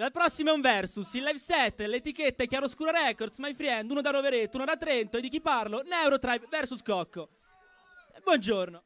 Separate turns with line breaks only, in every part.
La prossima è un versus. Il live set, l'etichetta è Chiaroscuro Records, my friend, uno da Rovereto, uno da Trento e di chi parlo? Neurotribe versus Cocco. Buongiorno.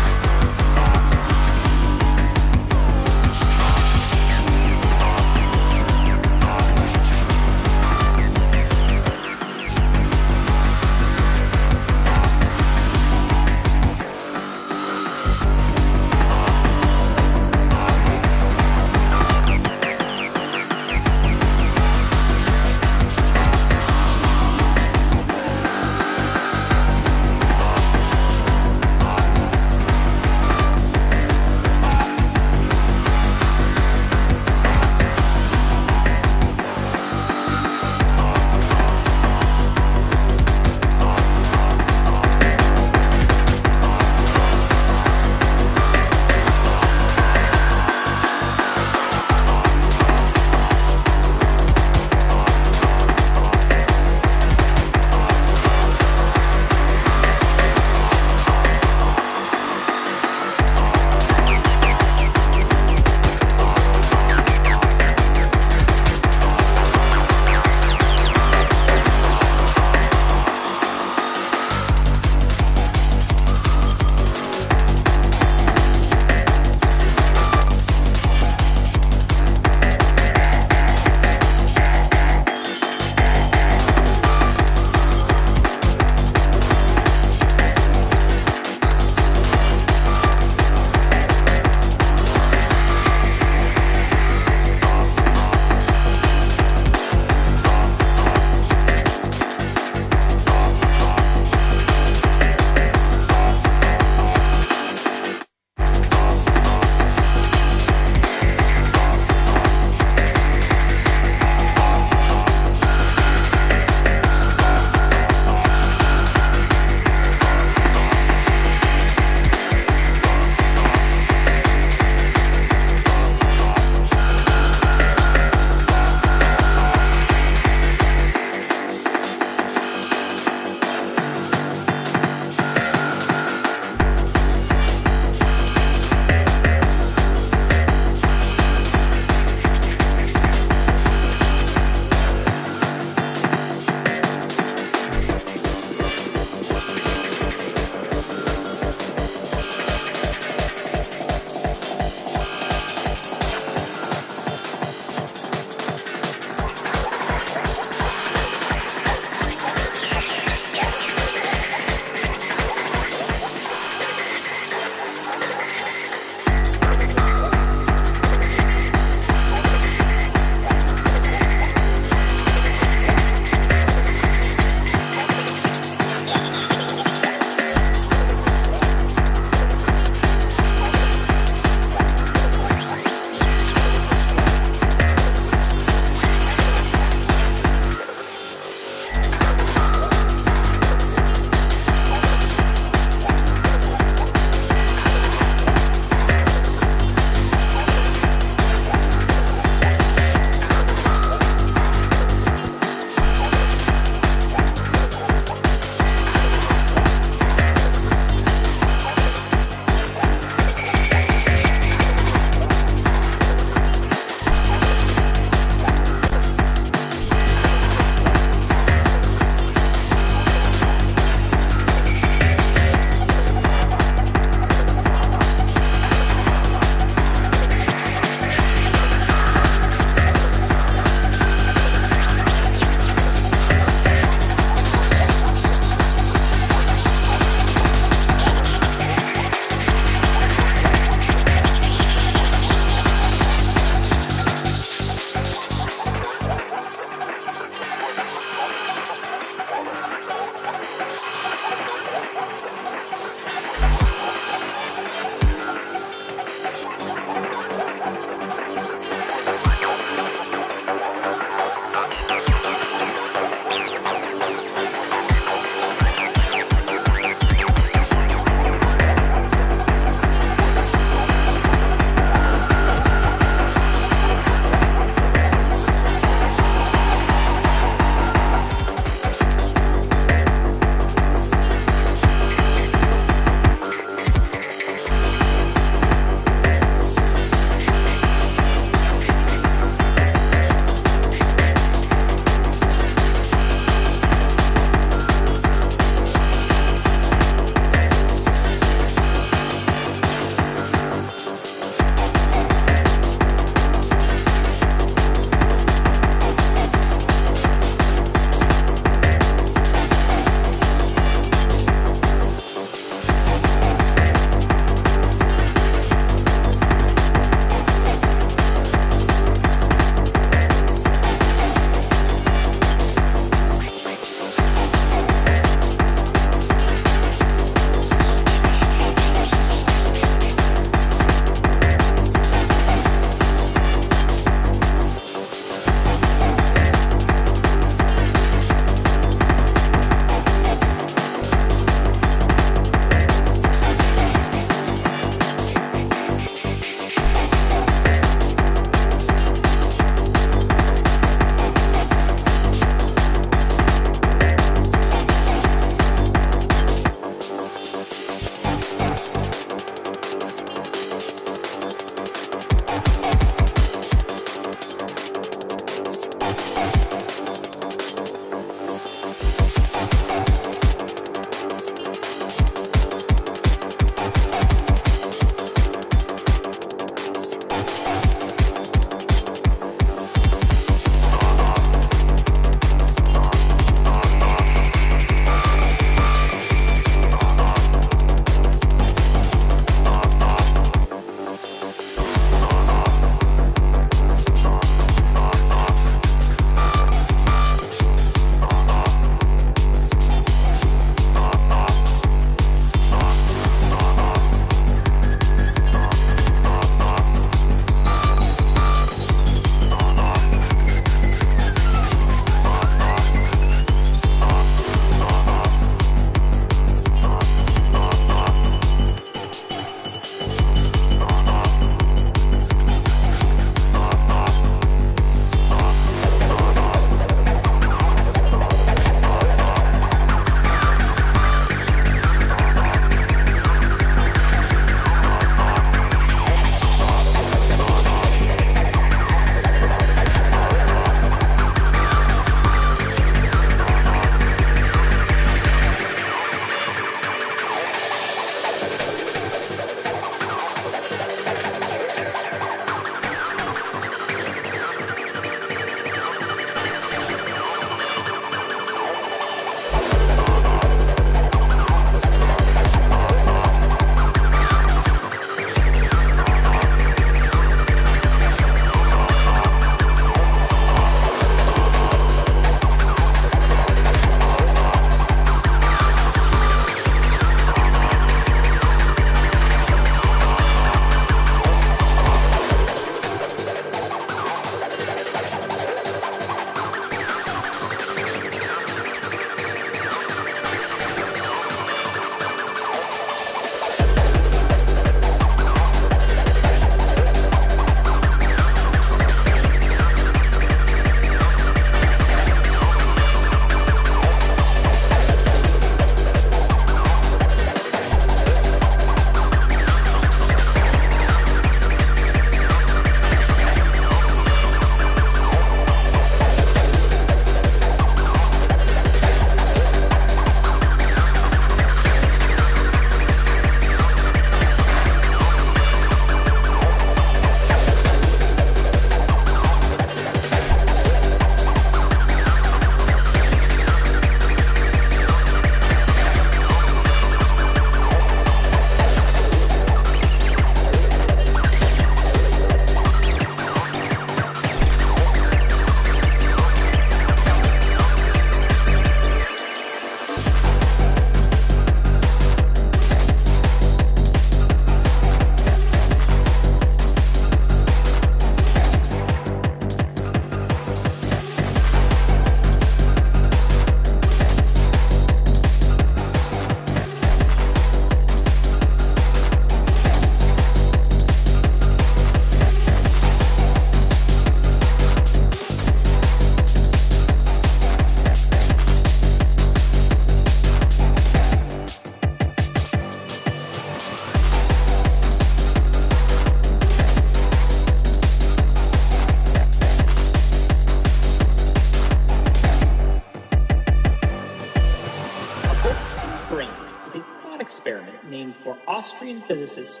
Austrian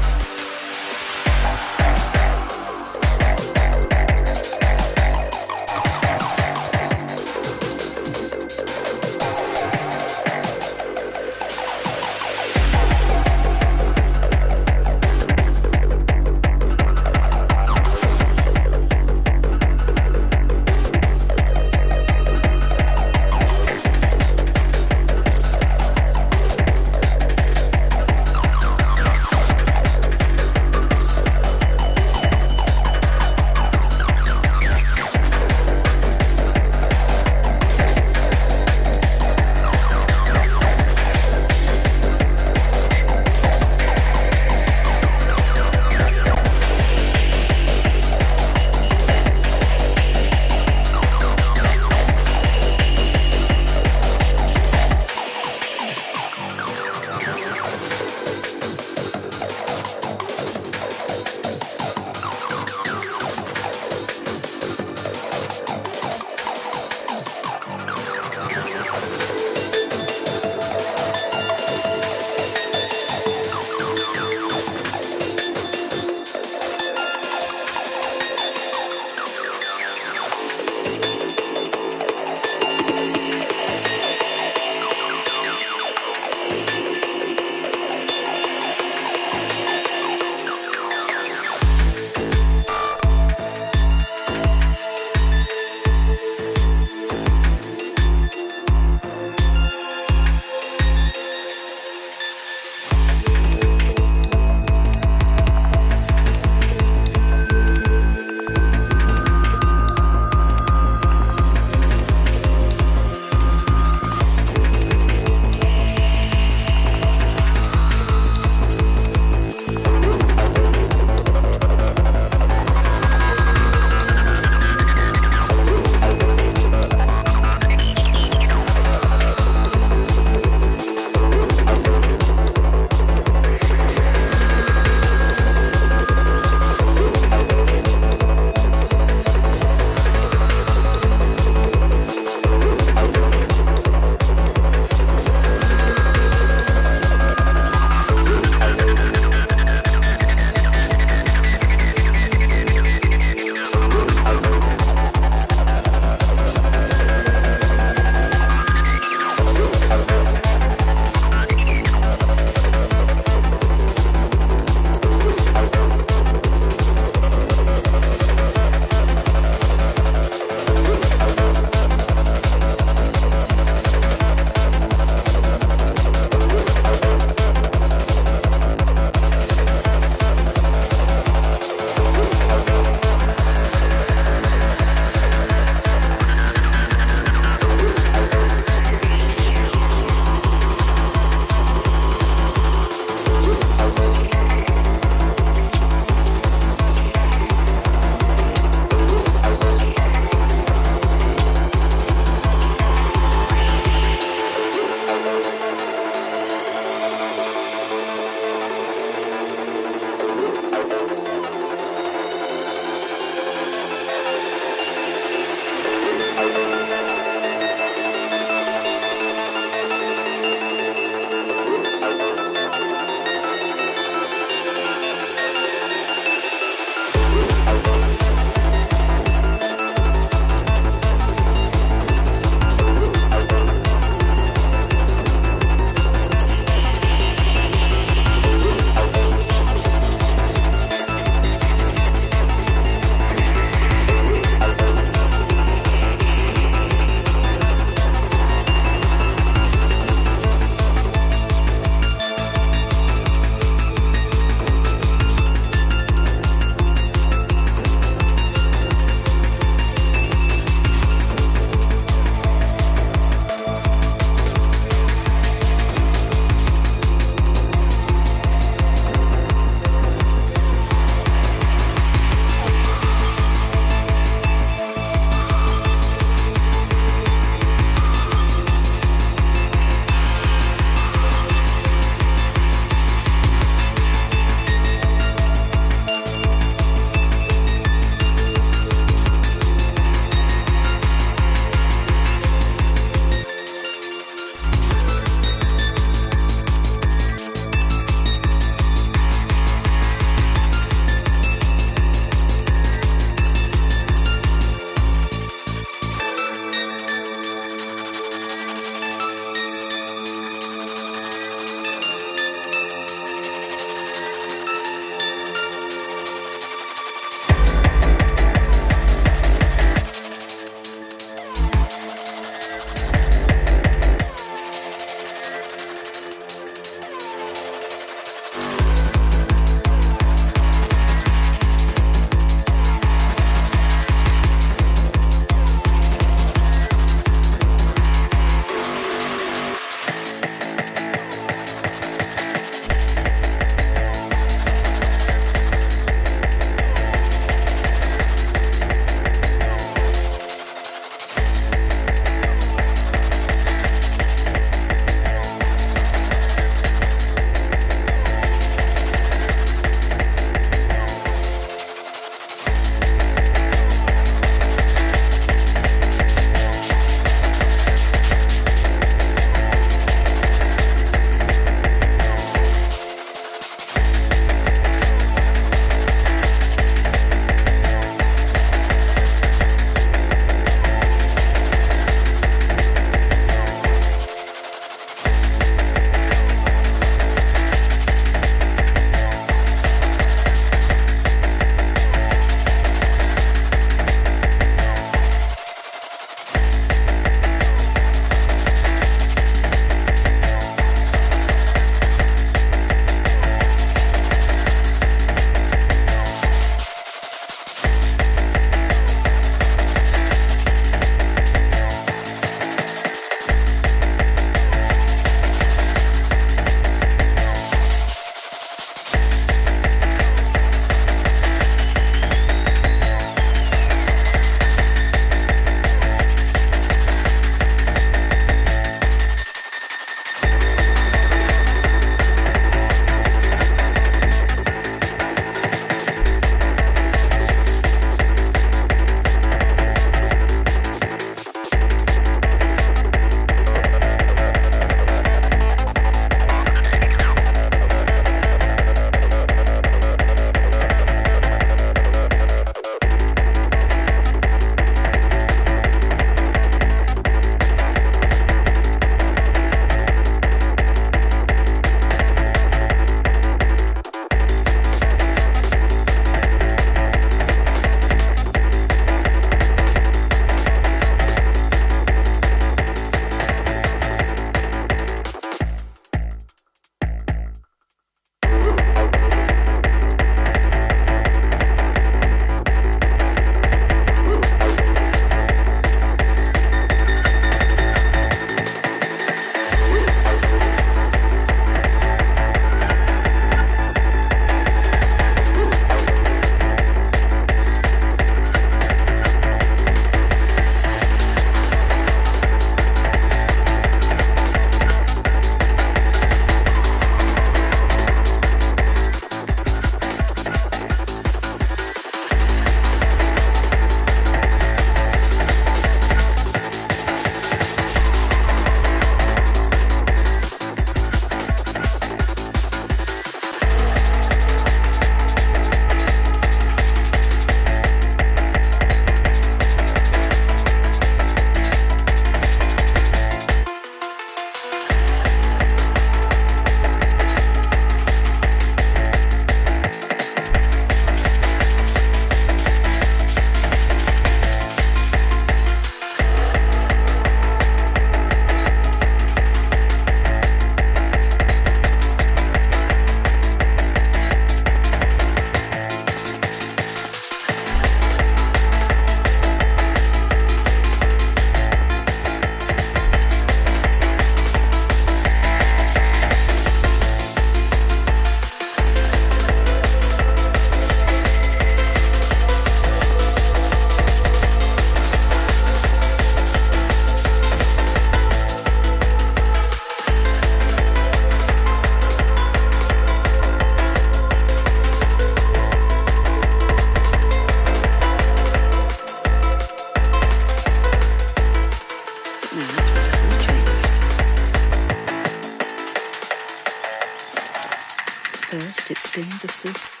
First, it spins a.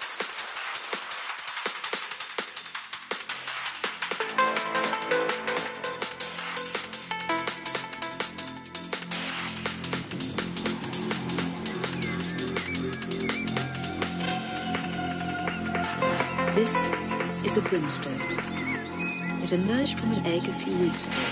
This is a brimstone. It emerged from an egg a few weeks ago,